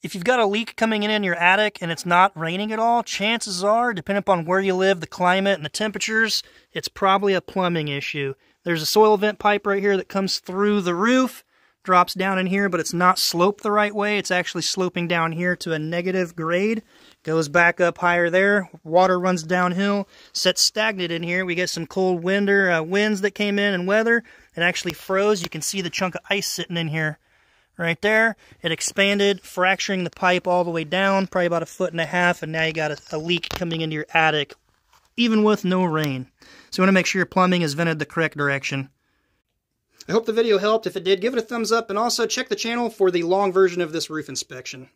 If you've got a leak coming in in your attic and it's not raining at all, chances are, depending upon where you live, the climate, and the temperatures, it's probably a plumbing issue. There's a soil vent pipe right here that comes through the roof, drops down in here, but it's not sloped the right way. It's actually sloping down here to a negative grade. Goes back up higher there. Water runs downhill. Sets stagnant in here. We get some cold winter uh, winds that came in and weather. It actually froze. You can see the chunk of ice sitting in here right there. It expanded, fracturing the pipe all the way down, probably about a foot and a half, and now you got a, a leak coming into your attic, even with no rain. So you want to make sure your plumbing is vented the correct direction. I hope the video helped. If it did, give it a thumbs up, and also check the channel for the long version of this roof inspection.